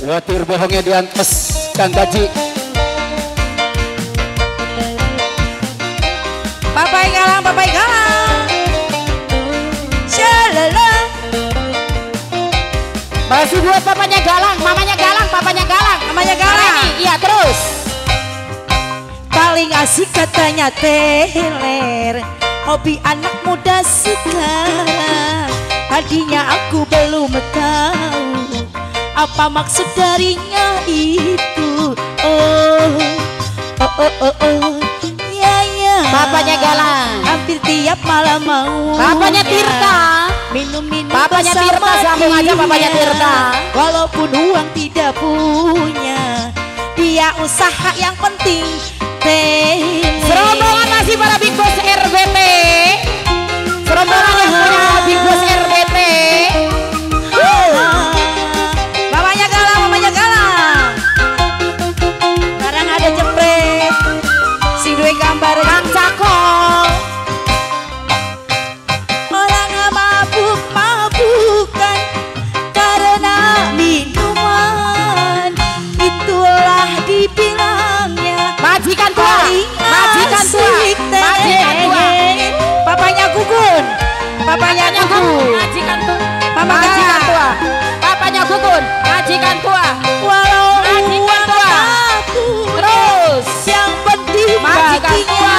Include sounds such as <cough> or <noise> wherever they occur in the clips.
Watir bohongnya diantes Kang Gaji. Papai galang, papai galang. Shalala. Masih buat papanya galang, mamanya galang, papanya galang. Namanya galang. Ini, Iya terus. Paling asik katanya teler Hobi anak muda sekarang Tadinya aku belum tahu Apa maksud darinya itu Oh, oh, oh, oh, oh. Ya, ya Papanya galang. Hampir tiap malam mau Papanya Tirta. Minum-minum Papanya bersama Tirta, sambung aja papanya dia. Tirta. Walaupun uang tidak punya Dia usaha yang penting Tele Serombongan masih para Big Boss RBT. Serombongan yang punya Big Boss papanya gugun. Majikan tua. Mama Majikan tua. Papanya Gugun. Majikan tua. Walau Majikan tua. aku Terus. yang penting Majikan baginya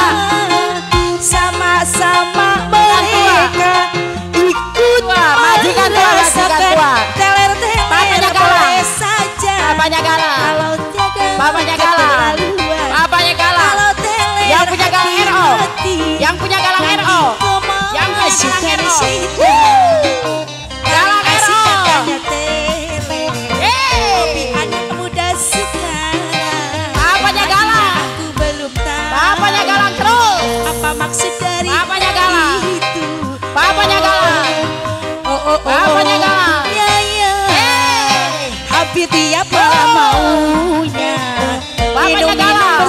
sama-sama mereka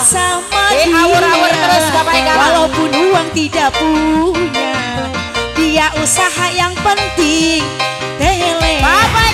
bersama Eh, dia. terus. Walaupun uang tidak punya usaha yang penting. Tele. Papanya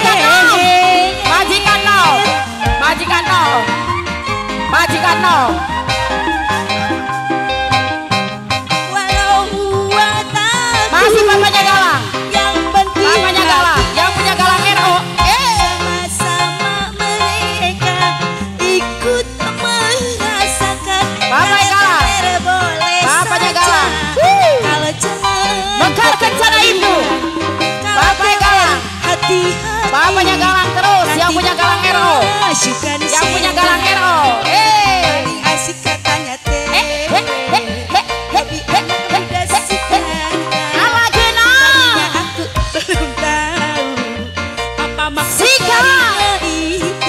Majikan no. Majikan no. Majikan no.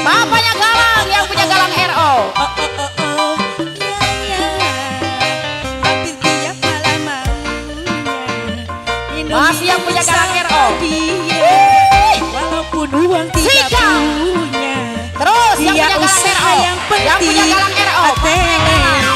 Papanya galang. Yang punya galang RO. Oh oh oh oh. Ya ya maunya. Minum Masih yang punya galang RO. Walaupun uang tidak punya punya galang RO. yang penting Yang punya galang RO.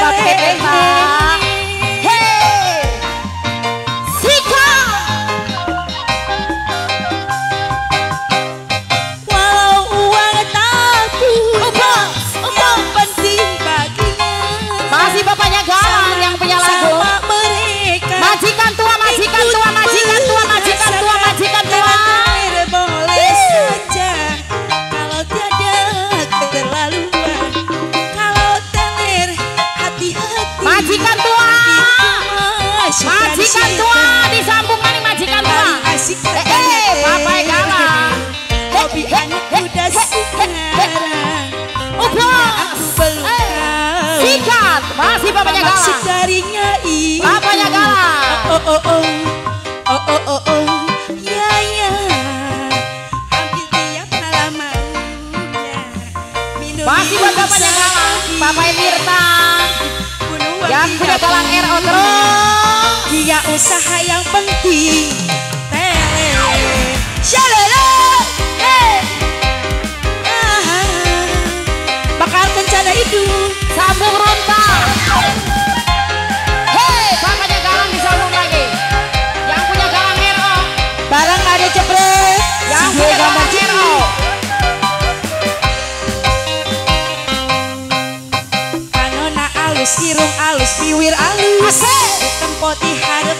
Etir, asik jadi anak muda sekarang Ubah. Aku belum Eh, tahu Sikat. Masih bapaknya Maksud galang. darinya itu Bapaknya galang. Oh oh oh Oh oh oh oh Ya ya Hampir tiap malam Minum Masih buat bapaknya galang. Bapaknya Tirta. Yang punya galang RO terus. Dia usaha yang penting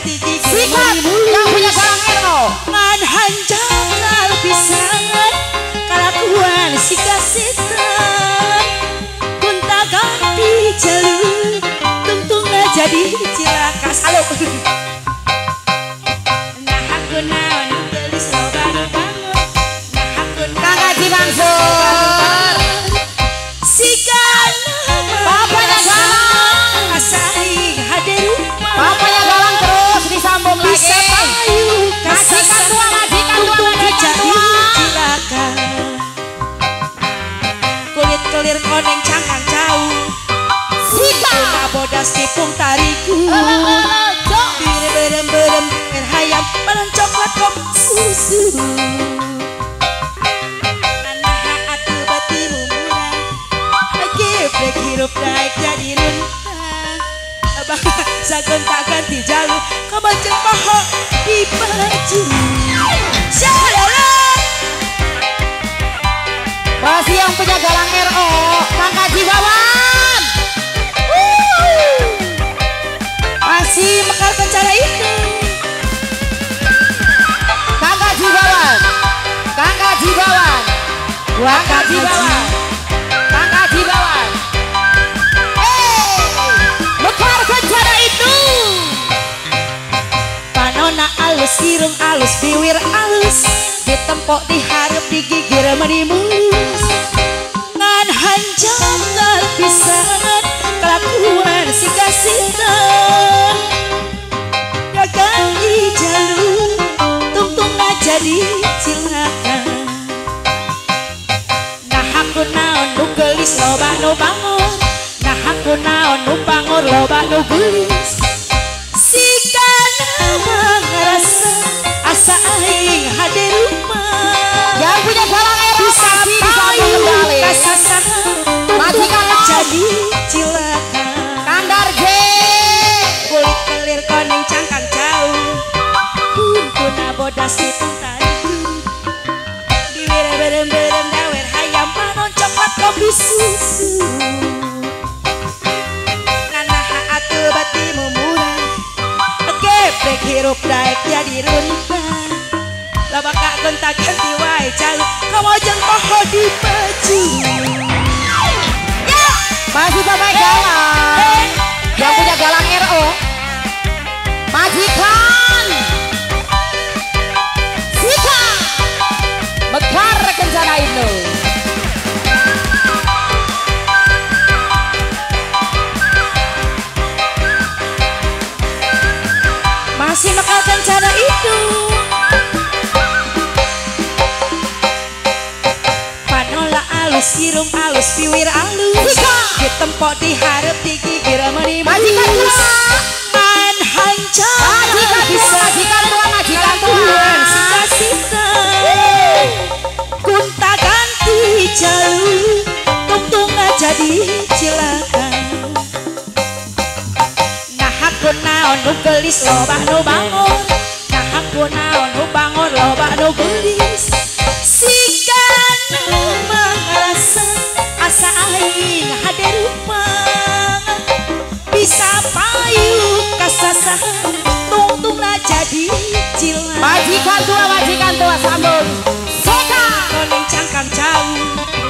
Sikat. Yang punya galang RO. Ngan hanjang kal pisangan Kalakuan si kasitan ganti jalur Tungtung jadi cilaka Halo <laughs> koneng cangkang jauh. Bunga bodas tipung tariku. Jok. Bir berem berem berhayam balon coklat kop susu. Hirup naik jadi runtah Abang sagon tak ganti jalur Kau banceng poho di baju. Shalala Hey, mekar kencana itu. Alus, alus, biwir alus. Ditempok, diharap, digigir, menimulus Ngan hanjang ngal pisangan Kelakuan si kasitan Gagal di jalur. Tungtung jadi loba nu bangun Nah aku naon nu bangun loba nu gelis Geprek hirup daek jadi runtah. Laba kak gonta ganti wae Kamu jeng poho di baju Ya! Masih bapak galang. Yang punya Ditempok, diharap, digigir, menimulus Majikan tua. Man hancur. Majikan tua, majikan tua, majikan tua. Tuhan sita-sita Kunta ganti jalur. Tungtung jadi cilaka Nah aku naon nu gelis loba nu bangun. Nah aku naon nu bangun loba nu gelis kasasahan tungtung jadi cilaka Majikan tua, majikan tua sambung. Sika. koning cangkang jauh